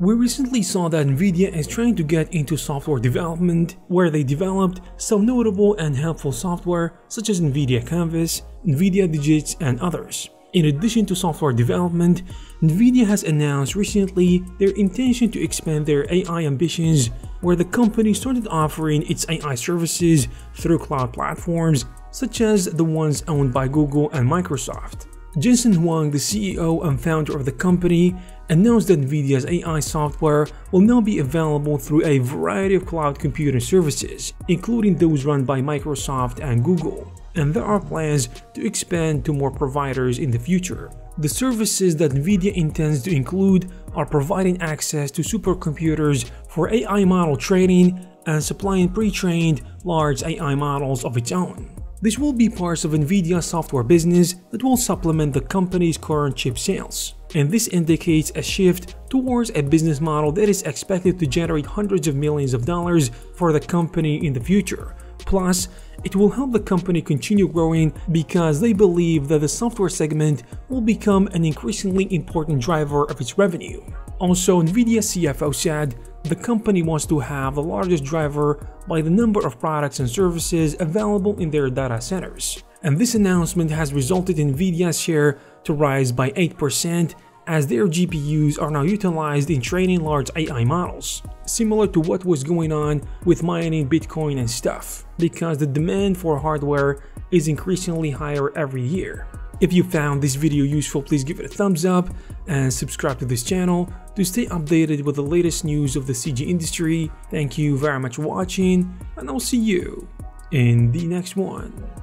We recently saw that Nvidia is trying to get into software development, where they developed some notable and helpful software such as Nvidia Canvas, Nvidia Digits, and others. In addition to software development, Nvidia has announced recently their intention to expand their AI ambitions, where the company started offering its AI services through cloud platforms such as the ones owned by Google and Microsoft. Jensen Huang, the CEO and founder of the company, announced that NVIDIA's AI software will now be available through a variety of cloud computing services, including those run by Microsoft and Google. And there are plans to expand to more providers in the future. The services that NVIDIA intends to include are providing access to supercomputers for AI model training and supplying pre-trained large AI models of its own. This will be parts of Nvidia's software business that will supplement the company's current chip sales. And this indicates a shift towards a business model that is expected to generate hundreds of millions of dollars for the company in the future. Plus, it will help the company continue growing because they believe that the software segment will become an increasingly important driver of its revenue. Also, Nvidia CFO said the company wants to have the largest driver by the number of products and services available in their data centers. And this announcement has resulted in Nvidia's share to rise by 8% as their GPUs are now utilized in training large AI models, similar to what was going on with mining Bitcoin and stuff, because the demand for hardware is increasingly higher every year. If you found this video useful, please give it a thumbs up and subscribe to this channel to stay updated with the latest news of the CG industry. Thank you very much for watching and I'll see you in the next one.